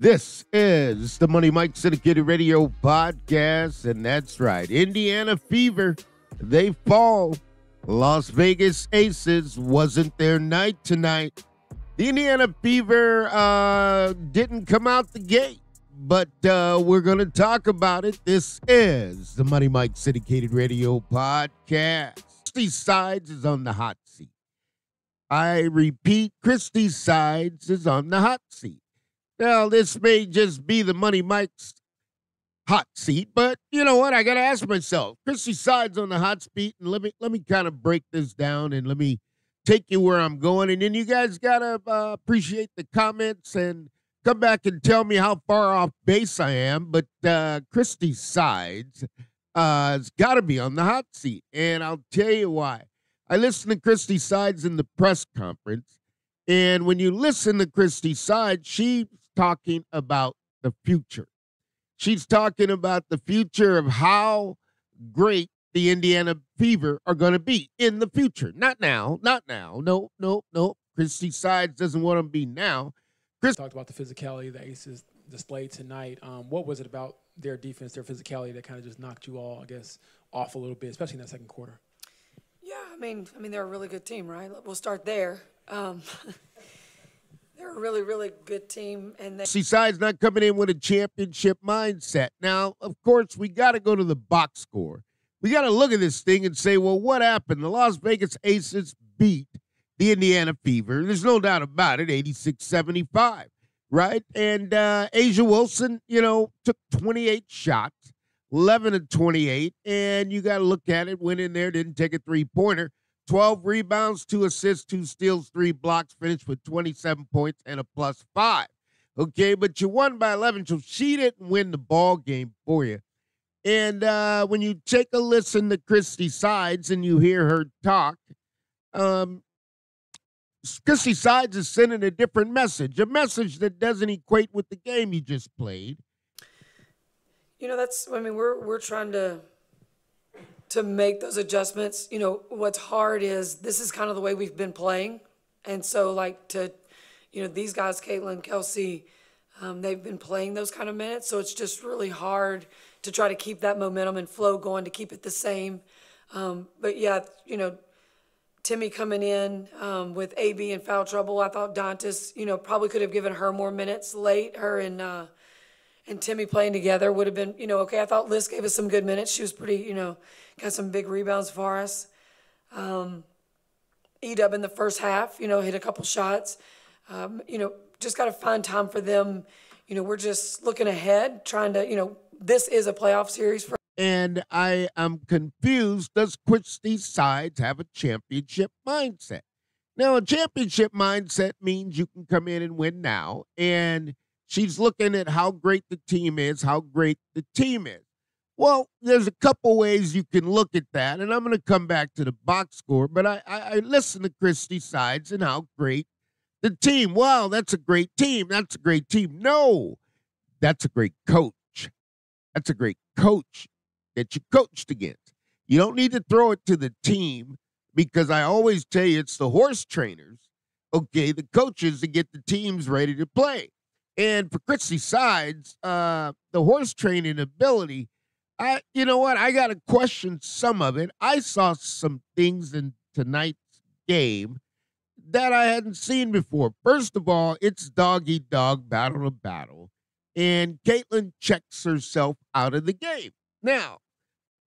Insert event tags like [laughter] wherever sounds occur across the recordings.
This is the Money Mike Syndicated Radio podcast, and that's right. Indiana Fever, they fall. Las Vegas Aces wasn't their night tonight. The Indiana Fever uh, didn't come out the gate, but uh, we're going to talk about it. This is the Money Mike Syndicated Radio podcast. Christie Sides is on the hot seat. I repeat, Christie Sides is on the hot seat. Now, this may just be the Money Mike's hot seat, but you know what? I got to ask myself. Christie Sides on the hot seat, and let me let me kind of break this down and let me take you where I'm going, and then you guys got to uh, appreciate the comments and come back and tell me how far off base I am. But uh, Christie Sides uh, has got to be on the hot seat, and I'll tell you why. I listened to Christie Sides in the press conference, and when you listen to Christie Sides, she talking about the future. She's talking about the future of how great the Indiana Fever are going to be in the future. Not now, not now. No, no, no. Christie Sides doesn't want them to be now. Chris talked about the physicality the Aces displayed tonight. Um, what was it about their defense, their physicality that kind of just knocked you all, I guess, off a little bit, especially in that second quarter? Yeah, I mean, I mean they're a really good team, right? We'll start there. Um, [laughs] They're a really, really good team, and they. Besides not coming in with a championship mindset. Now, of course, we got to go to the box score. We got to look at this thing and say, well, what happened? The Las Vegas Aces beat the Indiana Fever. There's no doubt about it, 86 75, right? And uh, A'ja Wilson, you know, took 28 shots, 11 to 28, and you got to look at it, went in there, didn't take a three pointer. 12 rebounds, two assists, two steals, three blocks, finished with 27 points and a plus five. Okay, but you won by 11, so she didn't win the ball game for you. And uh, when you take a listen to Christie Sides and you hear her talk, um, Christie Sides is sending a different message, a message that doesn't equate with the game you just played. You know, that's, I mean, we're, we're trying to to make those adjustments. You know, what's hard is this is kind of the way we've been playing. And so, like, to, you know, these guys, Caitlin, Kelsey, um, they've been playing those kind of minutes. So it's just really hard to try to keep that momentum and flow going, to keep it the same. Um, but yeah, you know, Timmy coming in um, with AB and foul trouble. I thought Dantas, you know, probably could have given her more minutes late. Her and uh, and Timmy playing together would have been, you know, okay. I thought Liz gave us some good minutes. She was pretty, you know, got some big rebounds for us. Um, Edub in the first half, you know, hit a couple shots. Um, you know, just got to find time for them. You know, we're just looking ahead, trying to, you know, this is a playoff series for. And I am confused. Does Christie Sides have a championship mindset? Now, a championship mindset means you can come in and win now. And she's looking at how great the team is, how great the team is. Well, there's a couple ways you can look at that, and I'm going to come back to the box score. But I, I, I listen to Christie Sides and how great the team. Wow, that's a great team. That's a great team. No, that's a great coach. That's a great coach that you coached against. You don't need to throw it to the team because I always tell you it's the horse trainers, okay, the coaches to get the teams ready to play. And for Christie Sides, uh, the horse training ability I, you know what? I got to question some of it. I saw some things in tonight's game that I hadn't seen before. First of all, it's dog eat dog, battle to battle, and Caitlin checks herself out of the game. Now,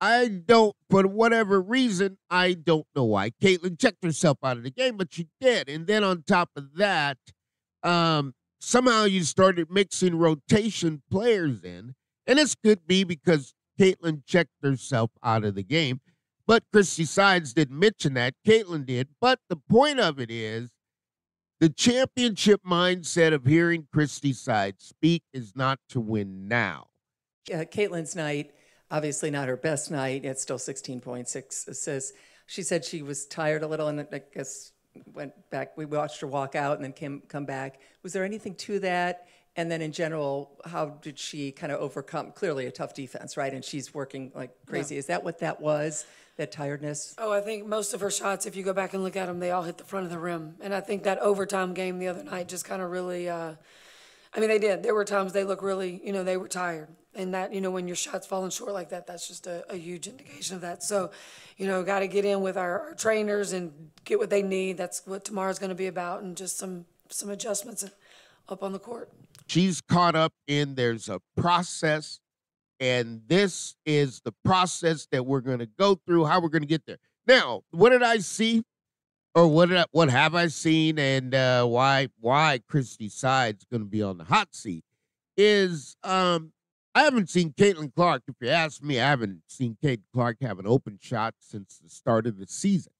I don't, for whatever reason, I don't know why Caitlin checked herself out of the game, but she did. And then on top of that, um, somehow you started mixing rotation players in. And this could be because Caitlin checked herself out of the game. But Christie Sides didn't mention that. Caitlin did. But the point of it is the championship mindset of hearing Christie Sides speak is not to win now. Uh, yeah, Caitlin's night, obviously not her best night. It's still 16.6 assists. She said she was tired a little and I guess went back. We watched her walk out and then came come back. Was there anything to that? And then in general, how did she kind of overcome clearly a tough defense, right? And she's working like crazy. Yeah. Is that what that was? That tiredness? Oh, I think most of her shots, if you go back and look at them, they all hit the front of the rim. And I think that overtime game the other night just kind of really, uh, I mean, they did. There were times they looked really, you know, they were tired. And that, you know, when your shot's falling short like that, that's just a, a huge indication of that. So, you know, got to get in with our, our trainers and get what they need. That's what tomorrow's going to be about, and just some some adjustments up on the court. She's caught up in there's a process, and this is the process that we're going to go through. How we're going to get there. Now, what did I see? or what I, what have I seen and uh, why why Christie Sides going to be on the hot seat is um, I haven't seen Caitlin Clark. If you ask me, I haven't seen Caitlin Clark have an open shot since the start of the season.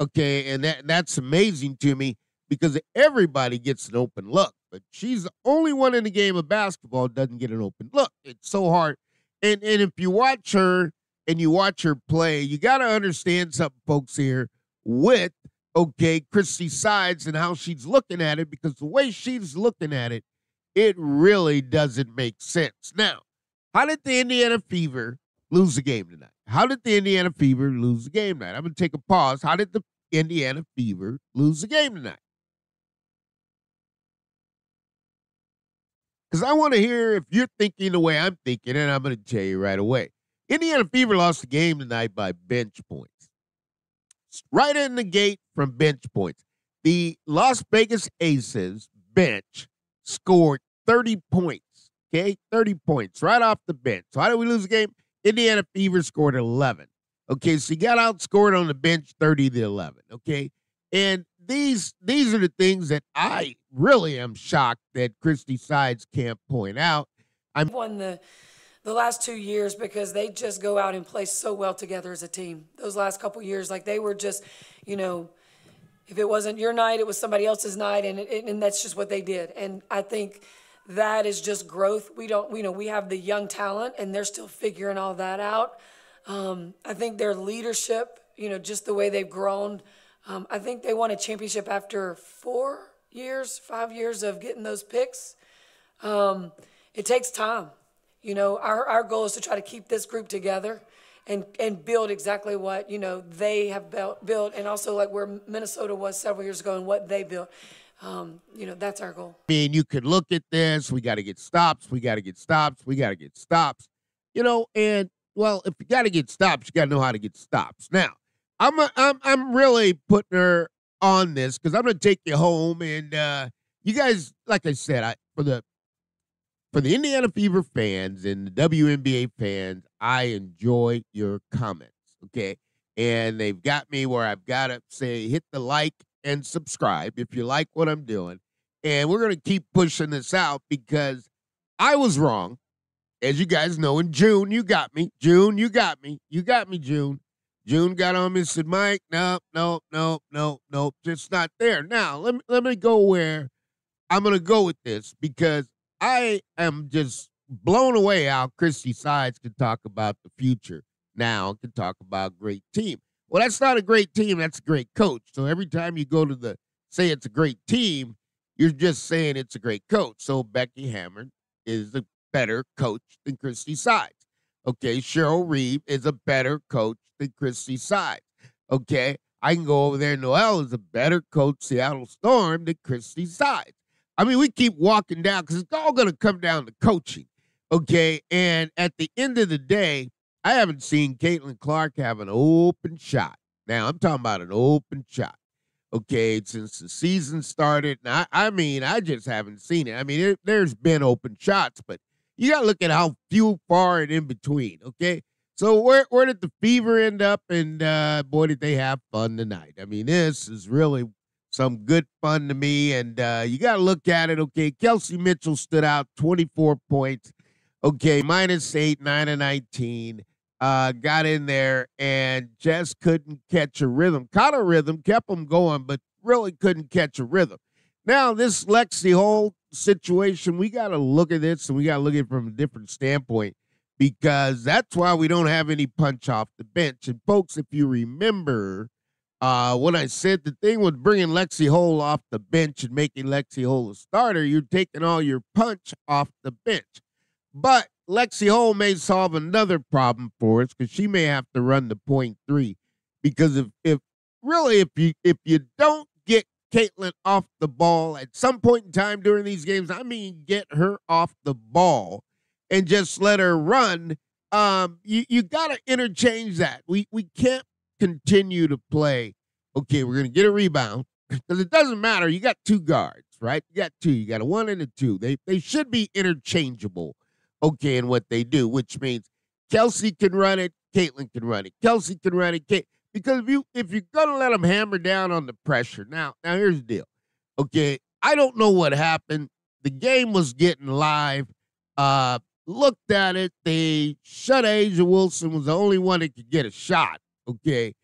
Okay, and that that's amazing to me because everybody gets an open look, but she's the only one in the game of basketball doesn't get an open look. It's so hard. And and if you watch her and you watch her play, you got to understand something, folks. Here with okay, Christie Sides and how she's looking at it because the way she's looking at it, it really doesn't make sense. Now, how did the Indiana Fever lose the game tonight? How did the Indiana Fever lose the game tonight? I'm going to take a pause. How did the Indiana Fever lose the game tonight? Because I want to hear if you're thinking the way I'm thinking, and I'm going to tell you right away. Indiana Fever lost the game tonight by bench points right in the gate from bench points. The Las Vegas Aces bench scored 30 points. Okay, 30 points right off the bench. So how did we lose the game? Indiana Fever scored 11. Okay, so you got outscored on the bench 30 to 11. Okay, and these these are the things that I really am shocked that Christie Sides can't point out. I'm won the the last two years because they just go out and play so well together as a team. Those last couple years, like they were just, you know, if it wasn't your night, it was somebody else's night, and and that's just what they did. And I think that is just growth. We don't, you know, we have the young talent, and they're still figuring all that out. Um, I think their leadership, you know, just the way they've grown. Um, I think they won a championship after four years, five years of getting those picks. Um, it takes time. You know, our, our goal is to try to keep this group together and, and build exactly what, you know, they have built, built and also like where Minnesota was several years ago and what they built. Um, you know, that's our goal. I mean, you could look at this. We got to get stops. We got to get stops. We got to get stops. You know, and well, if you got to get stops, you got to know how to get stops. Now, I'm a, I'm I'm really putting her on this because I'm to take you home and uh, you guys, like I said, I for the for the Indiana Fever fans and the WNBA fans, I enjoy your comments. Okay. And they've got me where I've got to say, hit the like and subscribe if you like what I'm doing. And we're going to keep pushing this out because I was wrong. As you guys know, in June, you got me. June, you got me. You got me, June. June got on me and said, Mike, no, no, no, no, no, just not there. Now, let me, let me go where I'm going to go with this because I am just blown away how Christie Sides can talk about the future now, can talk about great team. Well, that's not a great team, that's a great coach. So every time you go to the say it's a great team, you're just saying it's a great coach. So Becky Hammon is a better coach than Christie Sides. Okay, Cheryl Reeve is a better coach than Christie Sides. Okay, I can go over there. Noelle is a better coach, Seattle Storm, than Christie Sides. I mean, we keep walking down because it's all going to come down to coaching. Okay. And at the end of the day, I haven't seen Caitlin Clark have an open shot. Now, I'm talking about an open shot. Okay. Since the season started. And I, I mean, I just haven't seen it. I mean, it, there's been open shots, but you got to look at how few, far, and in between. Okay. So where where did the fever end up? And uh, boy, did they have fun tonight. I mean, this is really some good fun to me. And uh, you got to look at it. Okay, Kelsey Mitchell stood out 24 points. Okay, minus eight, nine and 19. Uh, got in there and just couldn't catch a rhythm. Caught a rhythm, kept them going, but really couldn't catch a rhythm. Now, this Lexi Hull situation, we got to look at this and we got to look at it from a different standpoint because that's why we don't have any punch off the bench. And, folks, if you remember, uh, when I said the thing with bringing Lexi Hull off the bench and making Lexi Hull a starter, you're taking all your punch off the bench. But Lexi Hull may solve another problem for us because she may have to run the point three. Because if, if really if you if you don't get Caitlin off the ball at some point in time during these games. I mean, get her off the ball and just let her run. Um, you you got to interchange that. We we can't continue to play. Okay, we're gonna get a rebound because it doesn't matter. You got two guards, right? You got two. You got a one and a two. They they should be interchangeable. Okay, in what they do, which means Kelsey can run it, Caitlin can run it. Kelsey can run it, Kate. Because if you if you're gonna let them hammer down on the pressure, now now here's the deal. Okay, I don't know what happened. The game was getting live. Uh, looked at it. They shut A'ja Wilson was the only one that could get a shot. Okay,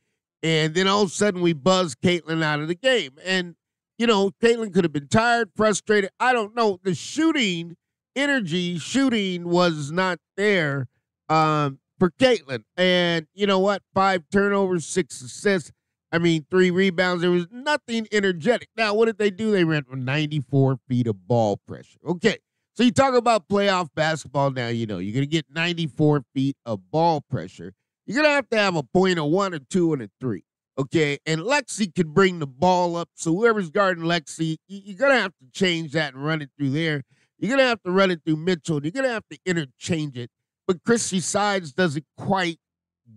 and then all of a sudden we buzzed Caitlin out of the game, and you know Caitlin could have been tired, frustrated. I don't know. The shooting energy, shooting was not there. Um, for Caitlin. And you know what? Five turnovers, six assists. I mean, three rebounds. There was nothing energetic. Now, what did they do? They ran for 94 feet of ball pressure. Okay. So you talk about playoff basketball now, you know, you're going to get 94 feet of ball pressure. You're going to have to have a point of one, or two, and a three. Okay. And Lexi can bring the ball up. So whoever's guarding Lexi, you're going to have to change that and run it through there. You're going to have to run it through Mitchell. You're going to have to interchange it but Christie Sides doesn't quite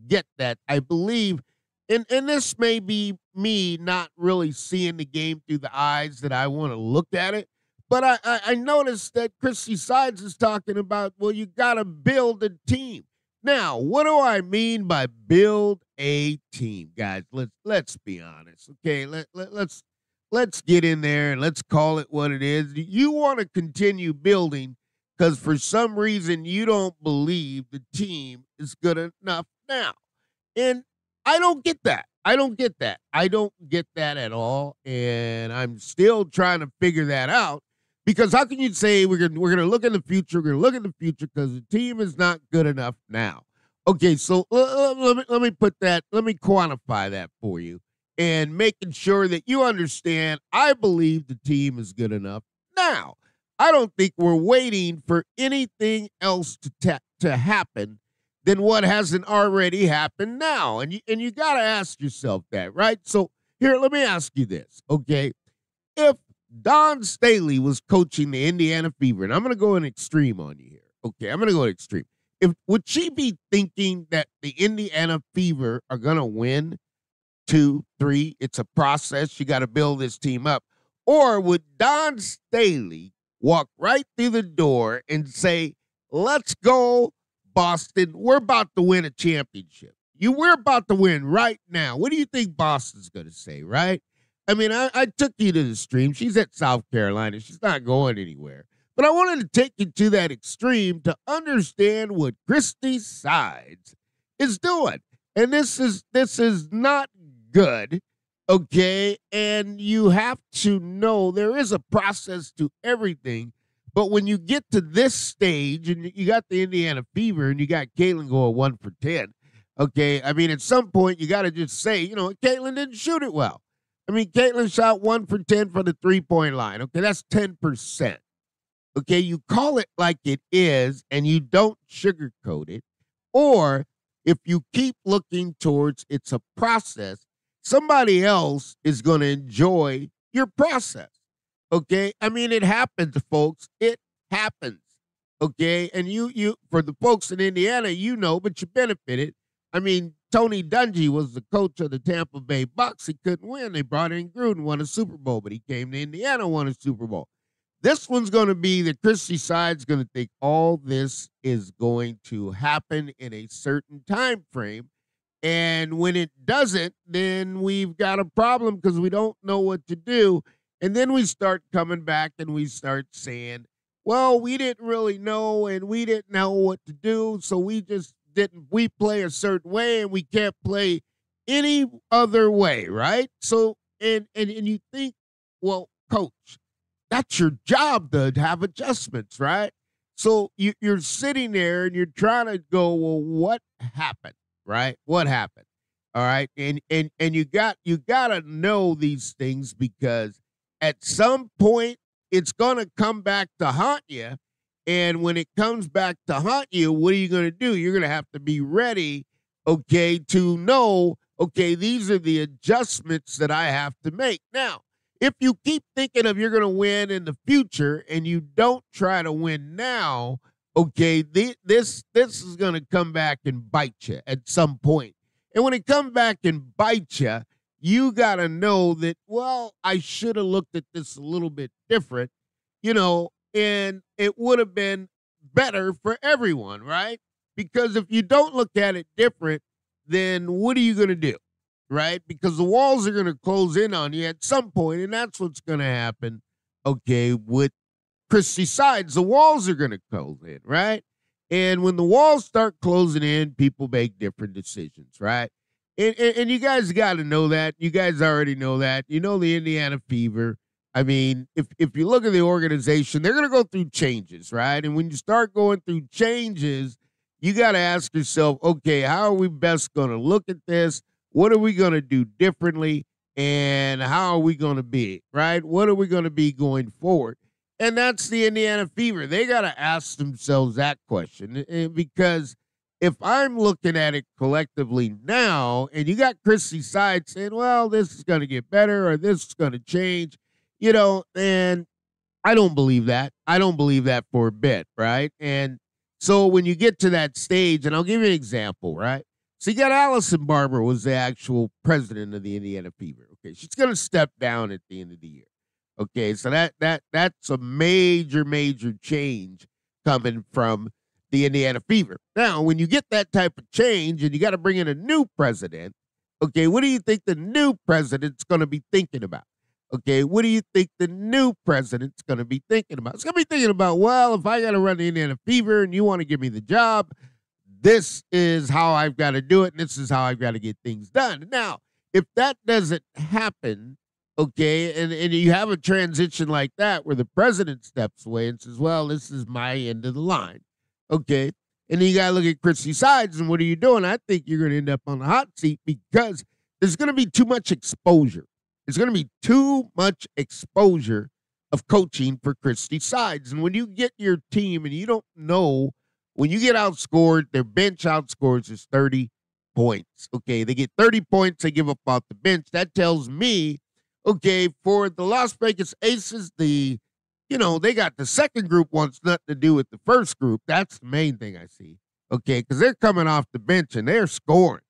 get that. I believe, and and this may be me not really seeing the game through the eyes that I want to look at it. But I, I, I noticed that Christie Sides is talking about, well, you got to build a team. Now, what do I mean by build a team, guys? Let's let's be honest, okay? Let, let let's let's get in there and let's call it what it is. You want to continue building because for some reason you don't believe the team is good enough now. And I don't get that. I don't get that. I don't get that at all. And I'm still trying to figure that out because how can you say we're gonna we're gonna look in the future, we're gonna look in the future because the team is not good enough now. Okay, so uh, let me let me put that, let me quantify that for you and making sure that you understand I believe the team is good enough now. I don't think we're waiting for anything else to ta- to happen than what hasn't already happened now. And you and you got to ask yourself that, right? So here, let me ask you this, okay? If Dawn Staley was coaching the Indiana Fever, and I'm going to go an extreme on you here, okay? I'm going to go extreme. If would she be thinking that the Indiana Fever are going to win two, three? It's a process. You got to build this team up. Or would Dawn Staley walk right through the door and say, Let's go, Boston. We're about to win a championship. You we're about to win right now. What do you think Boston's gonna say, right? I mean, I, I took you to the stream. She's at South Carolina. She's not going anywhere. But I wanted to take you to that extreme to understand what Christie Sides is doing. And this is this is not good Okay. And you have to know there is a process to everything. But when you get to this stage and you got the Indiana fever and you got Caitlin going one for 10, okay. I mean, at some point, you got to just say, you know, Caitlin didn't shoot it well. I mean, Caitlin shot one for 10 for the three point line. Okay. That's 10%. Okay. You call it like it is and you don't sugarcoat it. Or if you keep looking towards it's a process somebody else is going to enjoy your process. Okay. I mean, it happens, folks. It happens. Okay. And you, you, for the folks in Indiana, you know, but you benefited. I mean, Tony Dungy was the coach of the Tampa Bay Bucks. He couldn't win. They brought in Gruden, won a Super Bowl, but he came to Indiana, won a Super Bowl. This one's going to be the Christie side's going to think all this is going to happen in a certain time frame and when it doesn't, then we've got a problem because we don't know what to do. And then we start coming back and we start saying, well, we didn't really know and we didn't know what to do. So we just didn't, we play a certain way and we can't play any other way, right? So, and, and, and you think, well, coach, that's your job to have adjustments, right? So you, you're sitting there and you're trying to go, well, what happened? Right? What happened? All right. And and and you got you gotta know these things because at some point it's gonna come back to haunt you. And when it comes back to haunt you, what are you gonna do? You're gonna have to be ready, okay, to know, okay, these are the adjustments that I have to make. Now, if you keep thinking of you're to win in the future and you don't try to win now, okay, this this is going to come back and bite you at some point. And when it comes back and bite you, you got to know that well, I should have looked at this a little bit different, you know, and it would have been better for everyone, right? Because if you don't look at it different, then what are you going to do? Right? Because the walls are going to close in on you at some point, and that's what's going to happen, okay, with Christie Sides. The walls are going to close in, right? And when the walls start closing in, people make different decisions, right? And, and, and you guys got to know that. You guys already know that. You know the Indiana Fever. I mean, if if you look at the organization, they're going to go through changes, right? And when you start going through changes, you got to ask yourself, okay, how are we best going to look at this? What are we going to do differently? And how are we going to be, right? What are we going to be going forward? And that's the Indiana Fever. They got to ask themselves that question eh, eh, because if I'm looking at it collectively now, and you got Christie Side saying, well, this is going to get better or this is going to change, you know, and I don't believe that. I don't believe that for a bit, right? And so when you get to that stage, and I'll give you an example, right? So you got Allison Barber was the actual president of the Indiana Fever. Okay, she's going to step down at the end of the year. Okay, so that that that's a major major change coming from the Indiana Fever. Now, when you get that type of change and you got to bring in a new president, okay, what do you think the new president's going to be thinking about? Okay, what do you think the new president's going to be thinking about? It's going to be thinking about, well, if I got to run the Indiana Fever and you want to give me the job, this is how I've got to do it, and this is how I've got to get things done. Now, if that doesn't happen, okay, and, and you have a transition like that where the president steps away and says, well, this is my end of the line, okay, and then you got to look at Christie Sides, and what are you doing? I think you're going to end up on the hot seat because there's going to be too much exposure. There's going to be too much exposure of coaching for Christie Sides. And when you get your team and you don't know, when you get outscored, their bench outscores is 30 points. Okay, they get 30 points, they give up off the bench. That tells me, okay, for the Las Vegas Aces, the you know, they got the second group wants nothing to do with the first group. That's the main thing I see. Okay, because they're coming off the bench and they're scoring.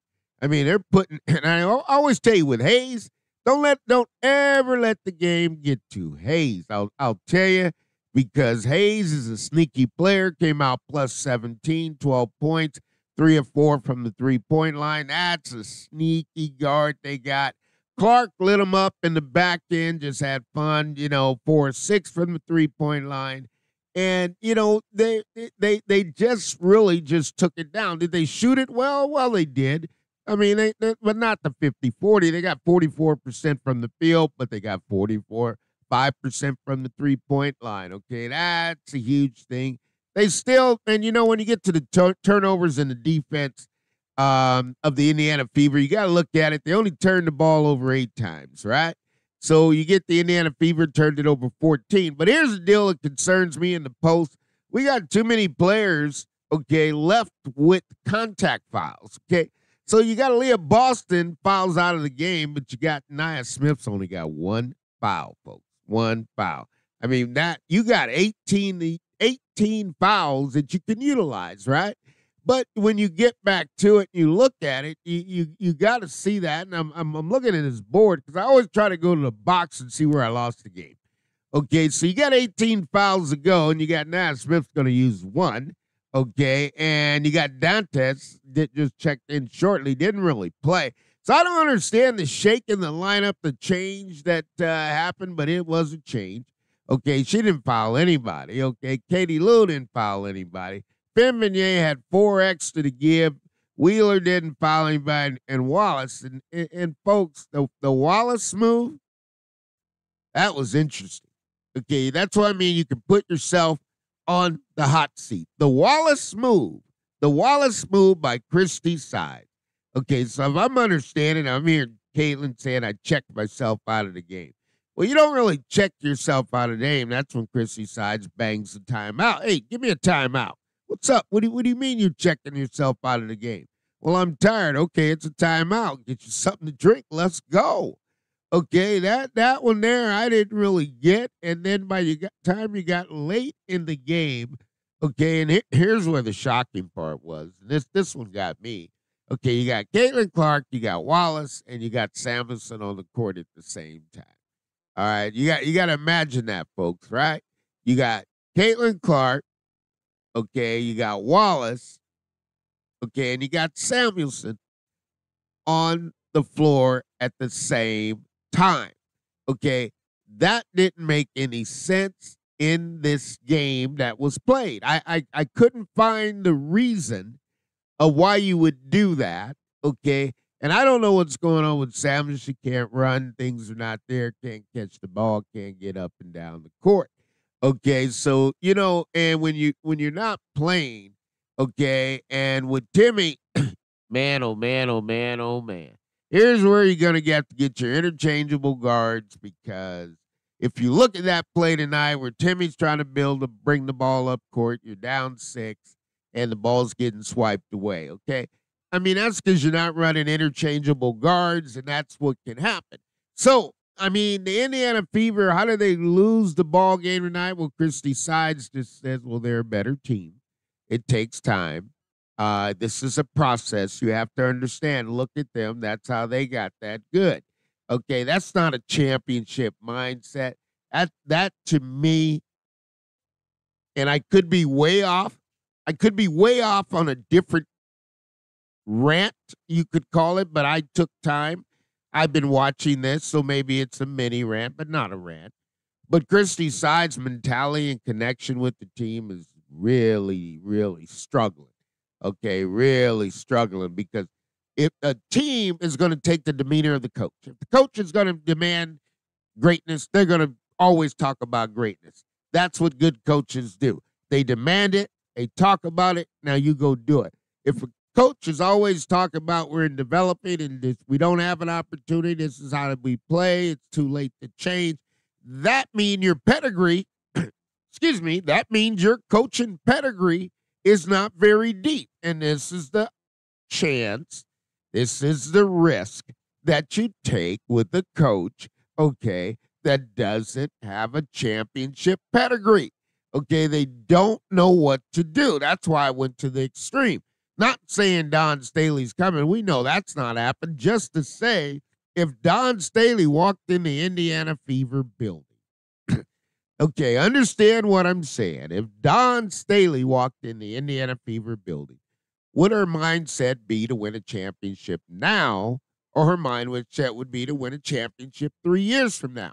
I mean, they're putting, [laughs] and I always tell you with Hayes, don't let, don't ever let the game get to Hayes. I'll, I'll tell you because Hayes is a sneaky player. Came out plus 17, 12 points, three or four from the three point line. That's a sneaky guard they got. Clark lit him up in the back end, just had fun, you know, four six from the three point line. And, you know, they they they just really just took it down. Did they shoot it well? Well, they did. I mean, they, they, but not the 50 40. They got 44% from the field, but they got 44, 5% from the three point line. Okay, that's a huge thing. They still, and you know, when you get to the t- turnovers in the defense, um, of the Indiana Fever. You got to look at it. They only turned the ball over eight times, right? So you get the Indiana Fever turned it over 14. But here's the deal that concerns me in the post. We got too many players, okay, left with contact fouls, okay? So you got Aliyah Boston fouls out of the game, but you got Nia Smith's only got one foul, folks. One foul. I mean, that you got 18, 18 fouls that you can utilize, right? But when you get back to it, you look at it, you you, you got to see that. And I'm, I'm, I'm looking at his board because I always try to go to the box and see where I lost the game. Okay, so you got 18 fouls to go, and you got Nat Smith's going to use one. Okay, and you got Dantas that just checked in shortly, didn't really play. So I don't understand the shake in the lineup, the change that uh, happened, but it was a change. Okay, she didn't foul anybody. Okay, Katie Lou didn't foul anybody. Fembinier had four extra to the give. Wheeler didn't foul anybody, and Wallace and, and, and folks, the, the Wallace move, that was interesting. Okay, that's what I mean. You can put yourself on the hot seat. The Wallace move, the Wallace move by Christie Side. Okay, so if I'm understanding, I'm hearing Caitlin saying I checked myself out of the game. Well, you don't really check yourself out of the game. That's when Christie Sides bangs the timeout. Hey, give me a timeout. What's up? What do, you, what do you mean you're checking yourself out of the game? Well, I'm tired. Okay, it's a timeout. Get you something to drink. Let's go. Okay, that that one there I didn't really get, and then by the time you got late in the game, okay, and here's where the shocking part was. This this one got me. Okay, you got Caitlin Clark, you got Wallace, and you got Samuelson on the court at the same time. All right, you got you got to imagine that, folks. Right? You got Caitlin Clark, okay, you got Wallace, okay, and you got Samuelson on the floor at the same time. Okay, that didn't make any sense in this game that was played. I I, I couldn't find the reason of why you would do that. Okay. And I don't know what's going on with Samuels. She can't run. Things are not there. Can't catch the ball. Can't get up and down the court. Okay. So, you know, and when you when you're not playing, okay, and with Timmy, [clears throat] man, oh man, oh man, oh man. Here's where you're gonna get to get your interchangeable guards because if you look at that play tonight where Timmy's trying to build to bring the ball up court, you're down six and the ball's getting swiped away. Okay. I mean, that's because you're not running interchangeable guards, and that's what can happen. So, I mean, the Indiana Fever, how do they lose the ball game tonight? Well, Christie Sides just says, well, they're a better team. It takes time. Uh, this is a process. You have to understand. Look at them. That's how they got that good. Okay, that's not a championship mindset. That that to me, and I could be way off. I could be way off on a different rant, you could call it, but I took time. I've been watching this, so maybe it's a mini rant, but not a rant. But Christie Sides' mentality and connection with the team is really, really struggling. Okay, really struggling because if a team is going to take the demeanor of the coach, if the coach is going to demand greatness, they're going to always talk about greatness. That's what good coaches do. They demand it, they talk about it. Now you go do it. If a coach is always talking about we're in developing and this, we don't have an opportunity, this is how we play, it's too late to change. That means your pedigree, [clears throat] excuse me, that means your coaching pedigree is not very deep. And this is the chance, this is the risk that you take with the coach, okay, that doesn't have a championship pedigree. Okay, they don't know what to do. That's why I went to the extreme. Not saying Dawn Staley's coming. We know that's not happened. Just to say, if Dawn Staley walked in the Indiana Fever building, [clears throat] okay, understand what I'm saying. If Dawn Staley walked in the Indiana Fever building, would her mindset be to win a championship now, or her mindset would be to win a championship three years from now?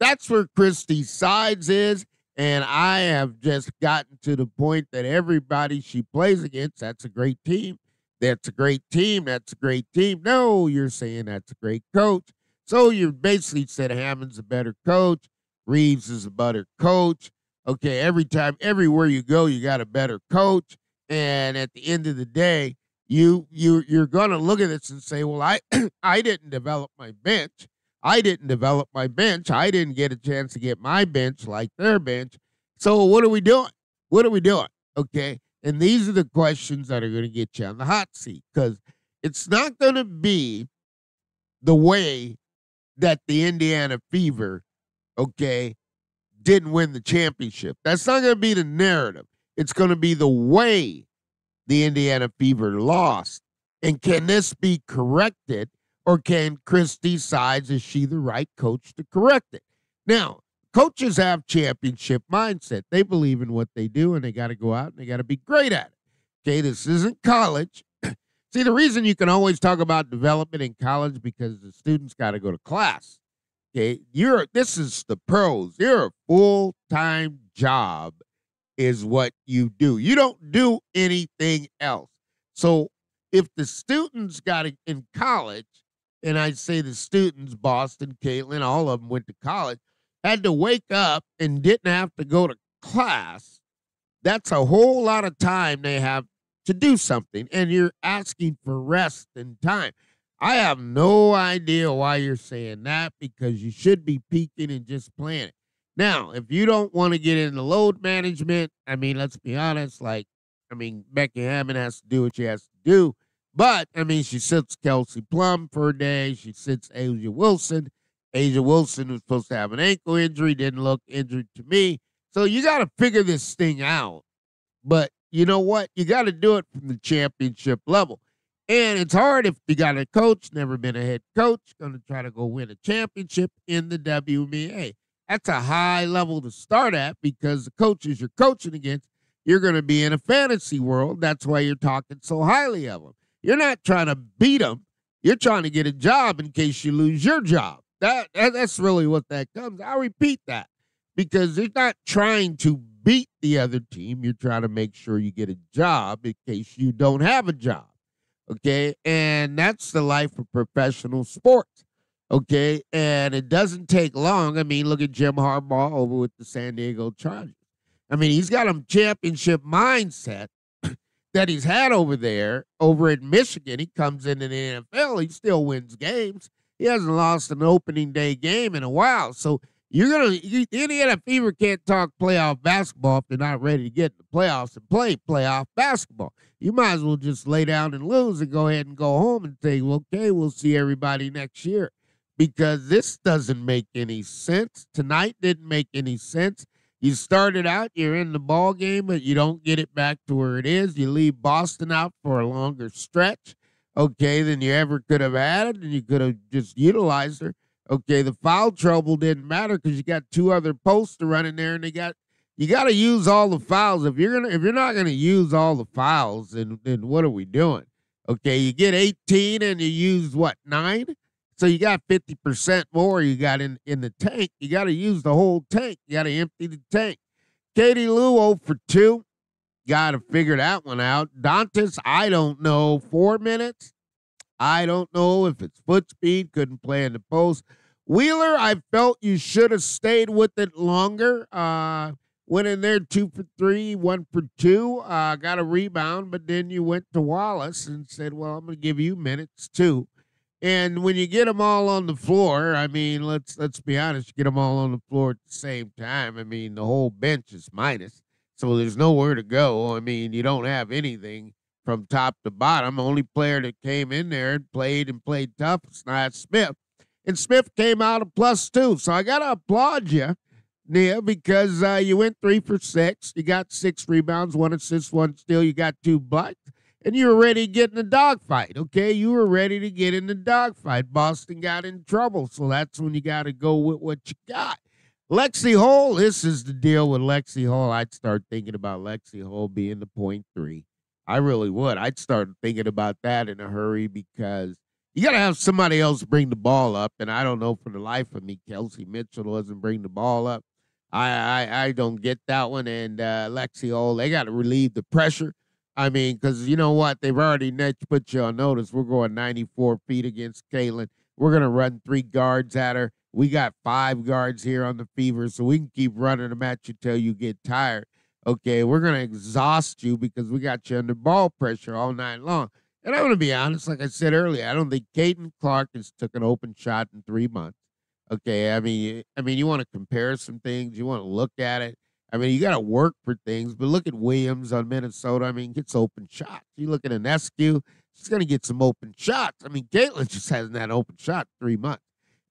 That's where Christie Sides is. And I have just gotten to the point that everybody she plays against, that's a great team. That's a great team. That's a great team. No, you're saying that's a great coach. So you basically said Hammon's a better coach. Reeves is a better coach. Okay, every time, everywhere you go, you got a better coach. And at the end of the day, you you you're gonna look at this and say, well, I [clears throat] I didn't develop my bench. I didn't develop my bench. I didn't get a chance to get my bench like their bench. So what are we doing? What are we doing? Okay. And these are the questions that are going to get you on the hot seat because it's not going to be the way that the Indiana Fever, okay, didn't win the championship. That's not going to be the narrative. It's going to be the way the Indiana Fever lost. And can this be corrected or can Christie Sides, is she the right coach to correct it? Now, coaches have championship mindset. They believe in what they do and they got to go out and they got to be great at it. Okay, this isn't college. [clears throat] See, the reason you can always talk about development in college because the students got to go to class. Okay, you're this is the pros. You're a full-time job is what you do. You don't do anything else. So if the students got it in college and I'd say the students, Boston, Caitlin, all of them went to college, had to wake up and didn't have to go to class. That's a whole lot of time they have to do something, and you're asking for rest and time. I have no idea why you're saying that because you should be peaking and just playing it. Now, if you don't want to get into load management, I mean, let's be honest, like, I mean, Becky Hammon has to do what she has to do. But I mean, she sits Kelsey Plum for a day. She sits A'ja Wilson, A'ja Wilson was supposed to have an ankle injury, didn't look injured to me. So you got to figure this thing out. But you know what? You got to do it from the championship level. And it's hard if you got a coach, never been a head coach, going to try to go win a championship in the WNBA. That's a high level to start at because the coaches you're coaching against, you're going to be in a fantasy world. That's why you're talking so highly of them. You're not trying to beat them. You're trying to get a job in case you lose your job. That, that that's really what that comes. I'll repeat that because you're not trying to beat the other team. You're trying to make sure you get a job in case you don't have a job. Okay. And that's the life of professional sports. Okay. And it doesn't take long. I mean, look at Jim Harbaugh over with the San Diego Chargers. I mean, he's got a championship mindset that he's had over there, over in Michigan. He comes into the NFL, he still wins games. He hasn't lost an opening day game in a while. So you're gonna you, Indiana Fever can't talk playoff basketball if they're not ready to get in the playoffs and play playoff basketball. You might as well just lay down and lose and go ahead and go home and say, okay, we'll see everybody next year. Because this doesn't make any sense. Tonight didn't make any sense. You started out, you're in the ball game, but you don't get it back to where it is. You leave Boston out for a longer stretch, okay, than you ever could have had, and you could have just utilized her. Okay, the foul trouble didn't matter because you got two other posts to run in there, and they got you got to use all the fouls. If you're gonna if you're not gonna use all the fouls, then then what are we doing? Okay, you get 18 and you use what nine? So you got 50% more you got in, in the tank. You got to use the whole tank. You got to empty the tank. Katie Lou 0 for 2. Got to figure that one out. Dantas, I don't know. Four minutes. I don't know if it's foot speed. Couldn't play in the post. Wheeler, I felt you should have stayed with it longer. Uh, went in there two for three, one for two. Uh, got a rebound, but then you went to Wallace and said, "Well, I'm going to give you minutes too." And when you get them all on the floor, I mean, let's let's be honest, get them all on the floor at the same time. I mean, the whole bench is minus, so there's nowhere to go. I mean, you don't have anything from top to bottom. The only player that came in there and played and played tough is Nia Smith, and Smith came out a plus two. So I gotta applaud you, Nia, because uh, you went three for six. You got six rebounds, one assist, one steal. You got two blocks and you were ready to get in the dogfight. Okay, you were ready to get in the dogfight. Boston got in trouble, so that's when you got to go with what you got. Lexi Hull, this is the deal with Lexi Hull. I'd start thinking about Lexi Hull being the point three. I really would. I'd start thinking about that in a hurry because you got to have somebody else bring the ball up. And I don't know for the life of me, Kelsey Mitchell doesn't bring the ball up. I I, I don't get that one. And uh, Lexi Hull, they got to relieve the pressure. I mean, because you know what? They've already put you on notice. We're going 94 feet against Caitlin. We're going to run three guards at her. We got five guards here on the Fever, so we can keep running them at you till you get tired. Okay, we're going to exhaust you because we got you under ball pressure all night long. And I'm going to be honest, like I said earlier, I don't think Caitlin Clark has took an open shot in three months. Okay, I mean, I mean, you want to compare some things, you want to look at it. I mean, you got to work for things, but look at Williams on Minnesota. I mean, gets open shots. You look at an Ionescu, she's going to get some open shots. I mean, Caitlin [laughs] just hasn't had an open shot three months.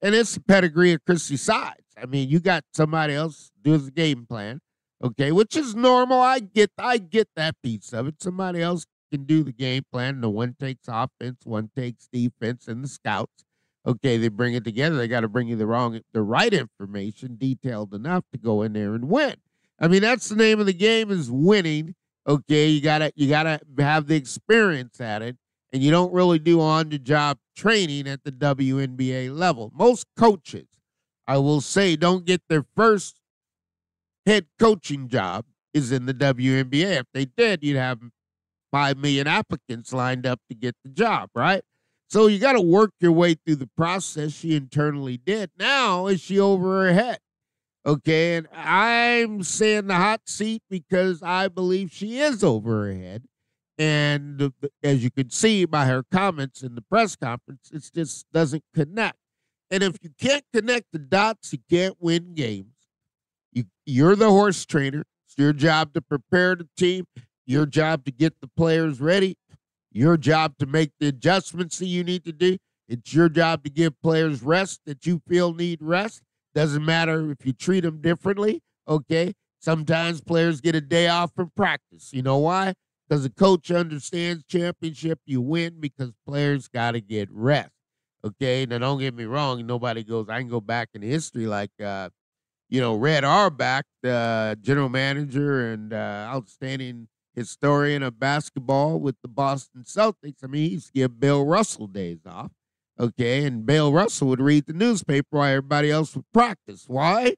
And it's the pedigree of Christie Sides. I mean, you got somebody else do the game plan, okay, which is normal. I get, I get that piece of it. Somebody else can do the game plan. The one takes offense, one takes defense, and the scouts. Okay, they bring it together. They got to bring you the wrong, the right information, detailed enough to go in there and win. I mean, that's the name of the game is winning. Okay, you gotta you gotta have the experience at it, and you don't really do on the job training at the WNBA level. Most coaches, I will say, don't get their first head coaching job is in the WNBA. If they did, you'd have five million applicants lined up to get the job, right? So you got to work your way through the process. She internally did. Now is she over her head? Okay, and I'm saying the hot seat because I believe she is over her head. And as you can see by her comments in the press conference, it just doesn't connect. And if you can't connect the dots, you can't win games. You, you're the horse trainer. It's your job to prepare the team, your job to get the players ready, your job to make the adjustments that you need to do. It's your job to give players rest that you feel need rest. Doesn't matter if you treat them differently. Okay. Sometimes players get a day off from practice. You know why? Because the coach understands championship. You win because players got to get rest. Okay. Now, don't get me wrong. Nobody goes, I can go back in history like, uh, you know, Red Auerbach, the general manager and uh, outstanding historian of basketball with the Boston Celtics. I mean, he used to give Bill Russell days off. Okay. And Bill Russell would read the newspaper while everybody else would practice. Why?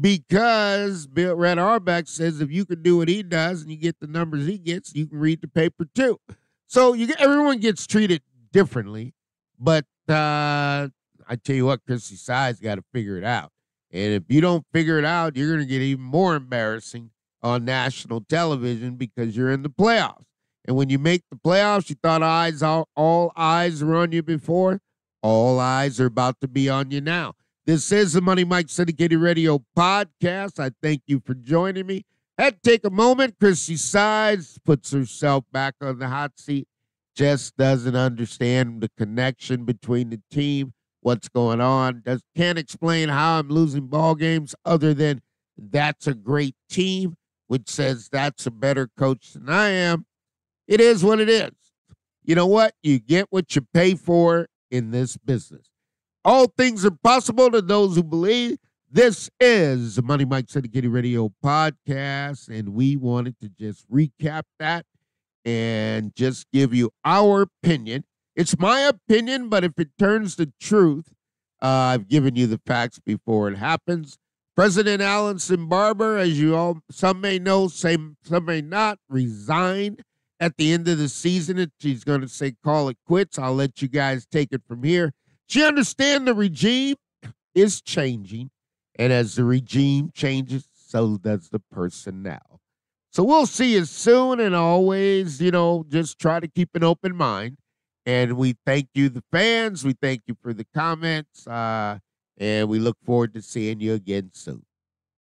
Because Bill Red Auerbach says if you can do what he does and you get the numbers he gets, you can read the paper too. So you get, everyone gets treated differently. But uh, I tell you what, Christie Sides got to figure it out. And if you don't figure it out, you're going to get even more embarrassing on national television because you're in the playoffs. And when you make the playoffs, you thought eyes all, all eyes were on you before. All eyes are about to be on you now. This is the Money Mike Syndicated Radio podcast. I thank you for joining me. Had to take a moment. Christie Sides puts herself back on the hot seat. Just doesn't understand the connection between the team, what's going on. Does can't explain how I'm losing ball games other than that's a great team which says that's a better coach than I am. It is what it is. You know what? You get what you pay for in this business. All things are possible to those who believe. This is the Money Mike Syndicated Radio podcast, and we wanted to just recap that and just give you our opinion. It's my opinion, but if it turns to truth, uh, I've given you the facts before it happens. President Allison Barber, as you all some may know, some some may not, resigned at the end of the season. She's going to say call it quits. I'll let you guys take it from here. She understands the regime is changing, and as the regime changes, so does the personnel. So we'll see you soon, and always, you know, just try to keep an open mind. And we thank you, the fans. We thank you for the comments. Uh, and we look forward to seeing you again soon.